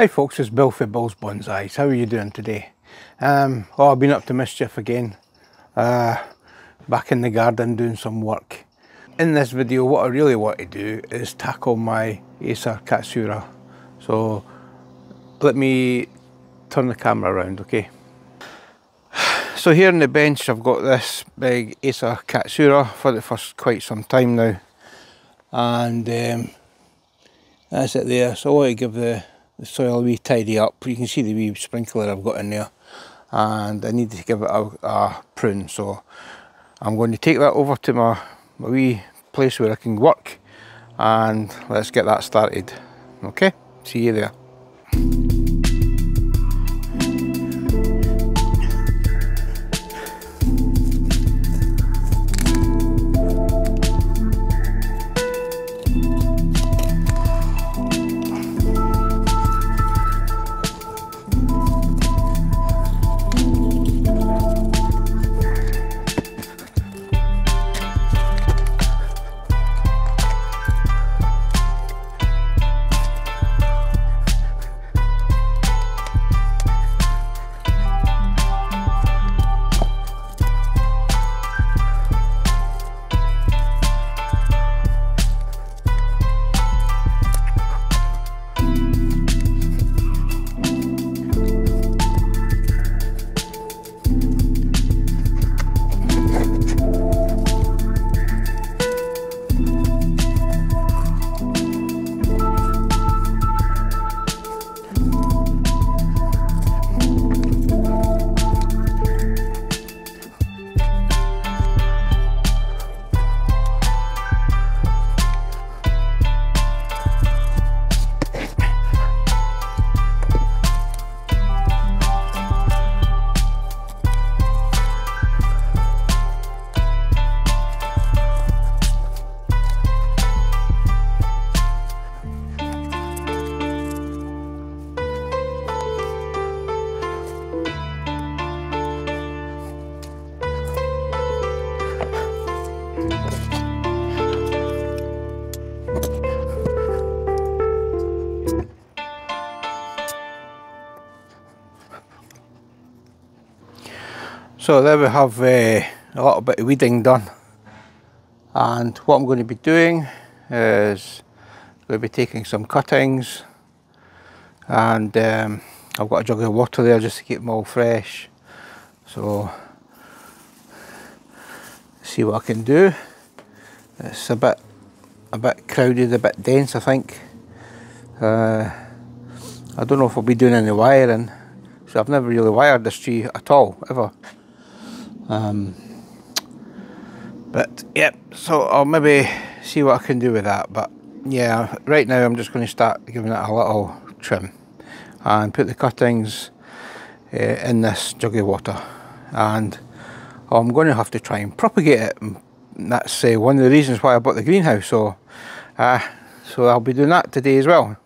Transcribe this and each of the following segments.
Hi folks, it's Bill for Bill's Bonsais. How are you doing today? Um, oh, I've been up to mischief again. Uh, back in the garden doing some work. In this video, what I really want to do is tackle my Acer Katsura. So let me turn the camera around, okay? So here on the bench, I've got this big Acer Katsura for the first quite some time now. And um, that's it there. So I want to give the the soil a wee tidy up. You can see the wee sprinkler I've got in there and I need to give it a, a prune so I'm going to take that over to my, my wee place where I can work and let's get that started. Okay, see you there. So there we have uh, a little bit of weeding done. And what I'm going to be doing is going to be taking some cuttings and um, I've got a jug of water there just to keep them all fresh. So see what I can do. It's a bit a bit crowded a bit dense I think. Uh, I don't know if I'll be doing any wiring. So I've never really wired this tree at all ever um, but yep, so I'll maybe see what I can do with that. But yeah, right now I'm just going to start giving it a little trim and put the cuttings uh, in this jug of water. And I'm going to have to try and propagate it. And that's uh, one of the reasons why I bought the greenhouse. So, uh, so I'll be doing that today as well.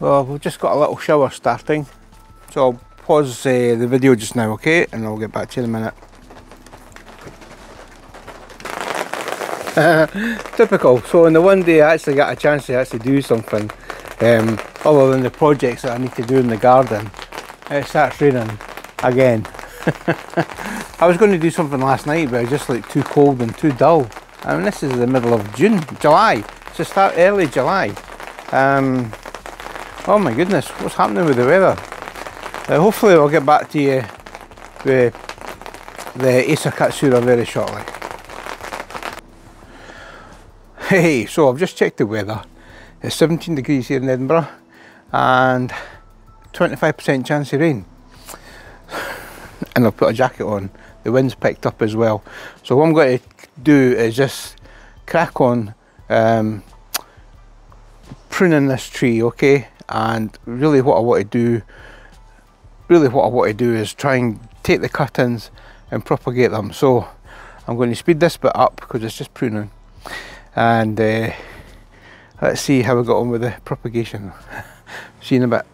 Well, we've just got a little shower starting. So I'll pause uh, the video just now, okay? And I'll get back to you in a minute. Typical. So in the one day I actually got a chance to actually do something um, other than the projects that I need to do in the garden. It starts raining again. I was going to do something last night but it was just like too cold and too dull. I mean this is the middle of June, July. It's a start early July. Um, Oh my goodness, what's happening with the weather? Uh, hopefully I'll get back to you with the Acer Katsura very shortly. Hey, so I've just checked the weather. It's 17 degrees here in Edinburgh and 25% chance of rain. and I've put a jacket on. The wind's picked up as well. So what I'm going to do is just crack on um, pruning this tree, okay? And really what I want to do really what I want to do is try and take the cuttings and propagate them. So I'm going to speed this bit up because it's just pruning. And uh, let's see how we got on with the propagation. See you in a bit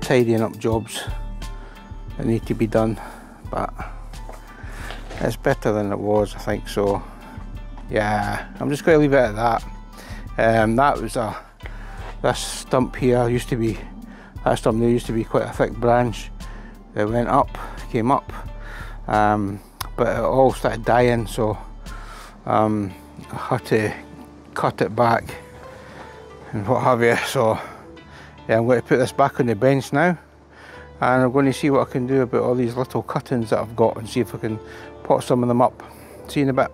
tidying up jobs that need to be done but it's better than it was I think so. Yeah I'm just going to leave it at that. Um, that was a this stump here used to be that stump there used to be quite a thick branch. That went up came up um, but it all started dying so um, I had to cut it back and what have you so yeah I'm going to put this back on the bench now and I'm going to see what I can do about all these little cuttings that I've got and see if I can pot some of them up. See you in a bit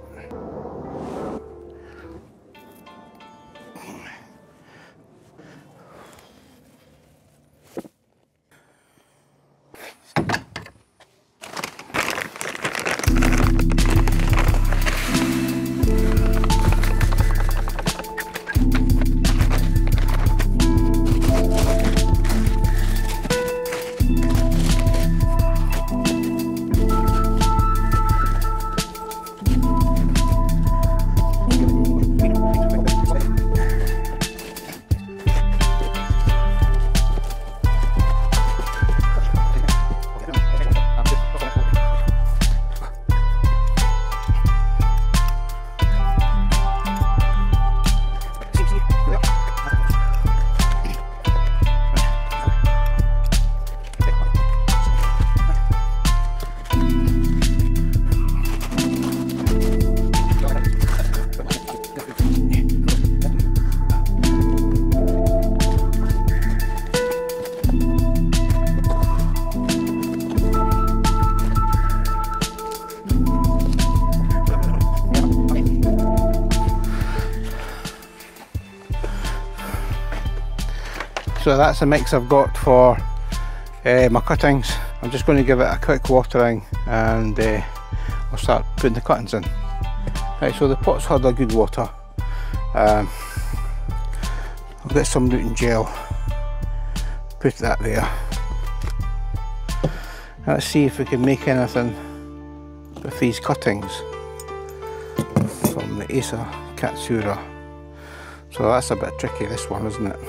So that's the mix I've got for uh, my cuttings. I'm just going to give it a quick watering and uh, I'll start putting the cuttings in. Right, so the pot's had a good water. Um, I'll get some Newton gel, put that there. Let's see if we can make anything with these cuttings from the Acer Katsura. So that's a bit tricky this one isn't it?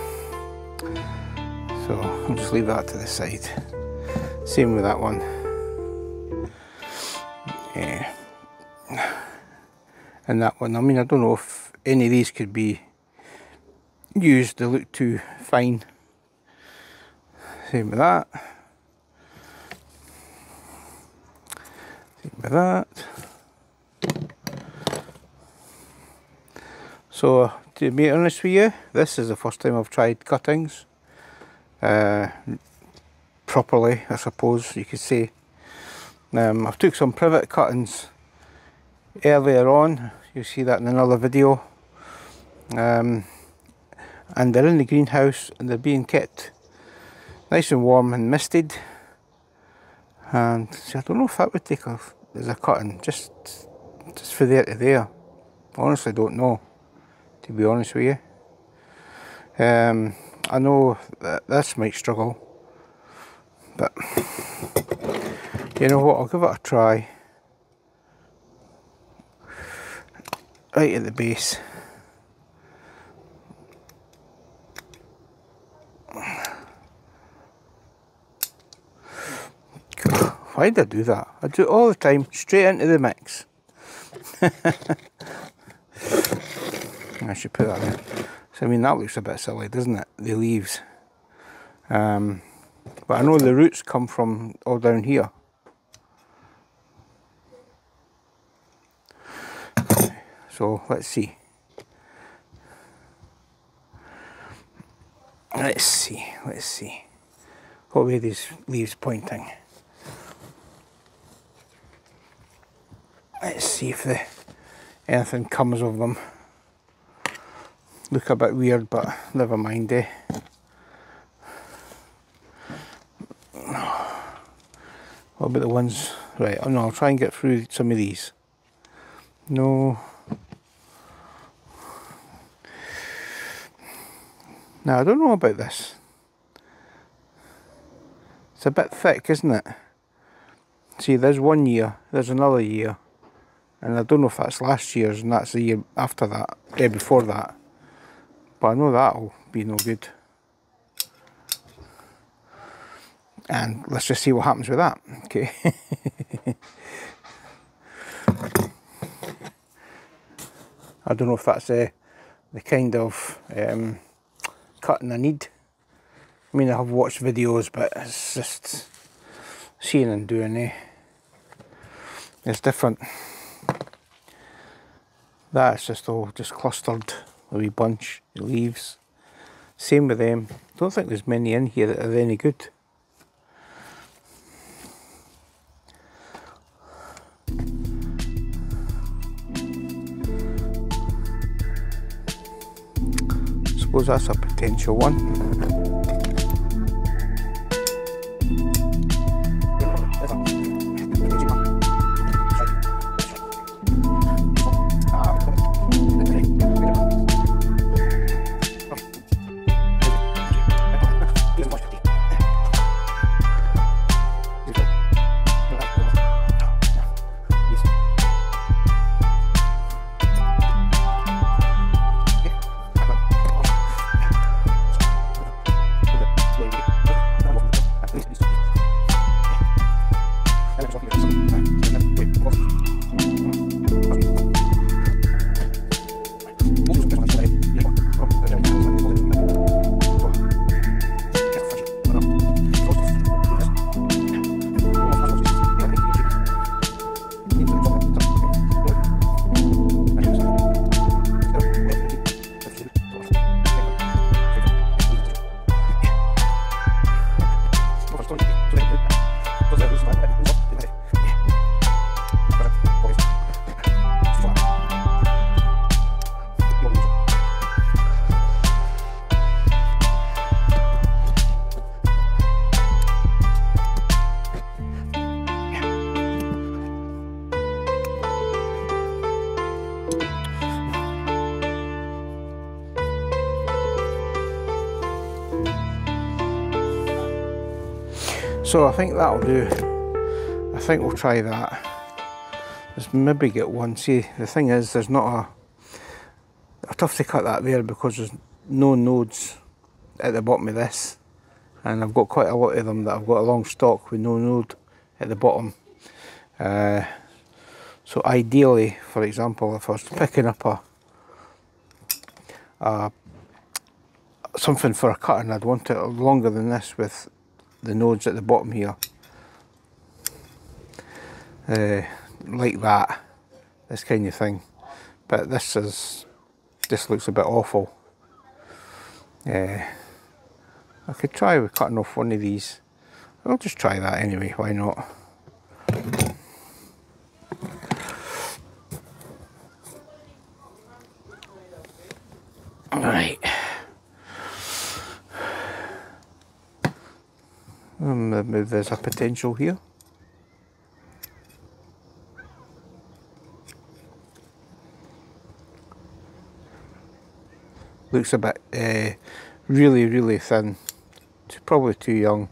So I'll just leave that to the side. Same with that one. Yeah. And that one, I mean I don't know if any of these could be used, they look too fine. Same with that. Same with that. So to be honest with you, this is the first time I've tried cuttings uh, properly, I suppose you could say. Um, I've took some privet cuttings earlier on, you'll see that in another video. Um, and they're in the greenhouse and they're being kept nice and warm and misted. And see, I don't know if that would take off as a cutting, just just for there to there. Honestly, don't know, to be honest with you. Um, I know that this might struggle, but you know what, I'll give it a try. Right at the base. Why did I do that? I do it all the time, straight into the mix. I should put that in. So I mean that looks a bit silly, doesn't it? The leaves. Um, but I know the roots come from all down here. So let's see. Let's see, let's see. What way these leaves pointing? Let's see if the, anything comes of them look a bit weird but never mind eh? What about the ones? Right oh no I'll try and get through some of these. No. Now I don't know about this. It's a bit thick isn't it? See there's one year there's another year and I don't know if that's last year's and that's the year after that, yeah, before that. But I know that'll be no good. and let's just see what happens with that okay? I don't know if that's uh, the kind of um, cutting I need. I mean I have watched videos but it's just seeing and doing eh? It's different. That's just all just clustered a wee bunch of leaves. Same with them. Don't think there's many in here that are any good. Suppose that's a potential one Peace. So I think that'll do. I think we'll try that. Let's maybe get one. See, the thing is, there's not a... a tough to cut that there because there's no nodes at the bottom of this. And I've got quite a lot of them that I've got a long stock with no node at the bottom. Uh, so ideally, for example, if I was picking up a, a something for a cutting, I'd want it longer than this with the nodes at the bottom here. Uh, like that this kind of thing. But this is this looks a bit awful. Uh, I could try with cutting off one of these. I'll just try that anyway why not? Right. Um, there's a potential here. Looks a bit uh, really, really thin. It's probably too young.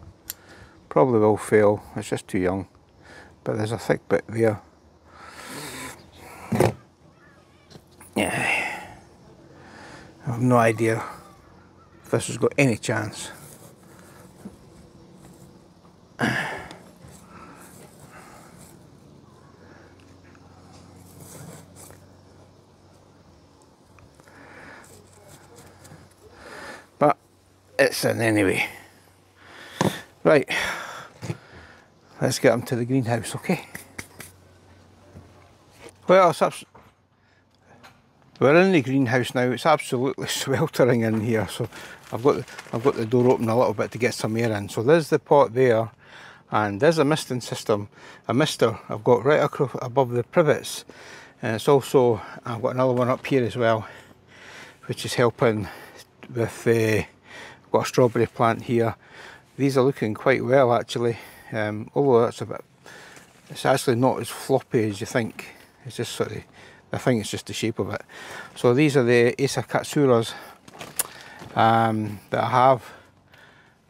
Probably will fail. It's just too young. But there's a thick bit there. Yeah. I have no idea if this has got any chance. It's in anyway. Right, let's get them to the greenhouse, okay? Well, we're in the greenhouse now. It's absolutely sweltering in here, so I've got the, I've got the door open a little bit to get some air in. So there's the pot there, and there's a misting system, a mister I've got right across above the privets. And it's also I've got another one up here as well, which is helping with. Uh, got a strawberry plant here. These are looking quite well actually, um, although it's a bit. It's actually not as floppy as you think. It's just sort of. I think it's just the shape of it. So these are the Acer Katsuras um, that I have,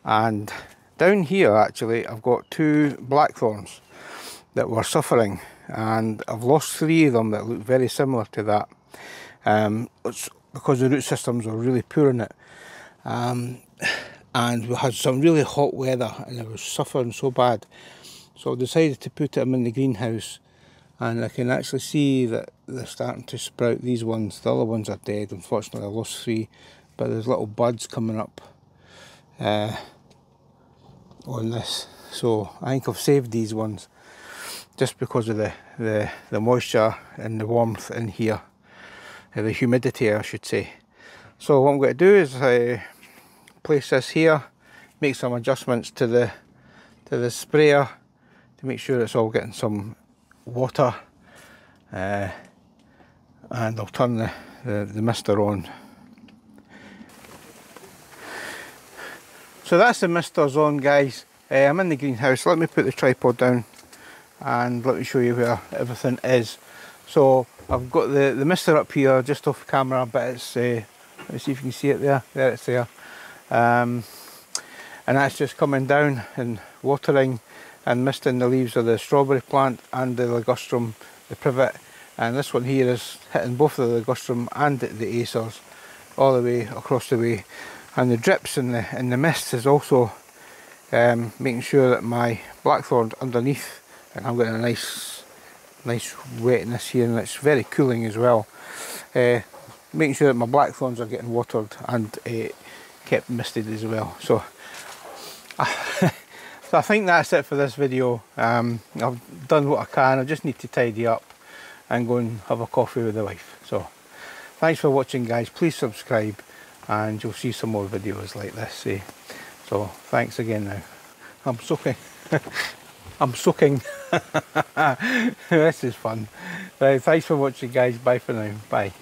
and down here actually I've got two blackthorns that were suffering and I've lost three of them that look very similar to that um, because the root systems are really poor in it. Um, and we had some really hot weather and I was suffering so bad. So I decided to put them in the greenhouse and I can actually see that they're starting to sprout these ones. The other ones are dead. Unfortunately I lost three but there's little buds coming up uh, on this. So I think I've saved these ones just because of the, the, the moisture and the warmth in here uh, the humidity I should say. So what I'm going to do is uh, place this here, make some adjustments to the to the sprayer to make sure it's all getting some water uh, and I'll turn the, the, the mister on. So that's the misters on guys. Uh, I'm in the greenhouse, let me put the tripod down and let me show you where everything is. So I've got the, the mister up here just off camera but it's, uh, let's see if you can see it there, there it's there um, and that's just coming down and watering and misting the leaves of the strawberry plant and the ligustrum, the privet. And this one here is hitting both the ligustrum and the acers all the way across the way. And the drips in the in the mist is also um, making sure that my blackthorn underneath and I'm getting a nice nice wetness here and it's very cooling as well uh, making sure that my blackthorns are getting watered and uh, kept misted as well. So, so I think that's it for this video. Um, I've done what I can. I just need to tidy up and go and have a coffee with the wife. So, thanks for watching, guys. Please subscribe, and you'll see some more videos like this. Eh? So, thanks again. Now, I'm soaking. I'm soaking. this is fun. Right, thanks for watching, guys. Bye for now. Bye.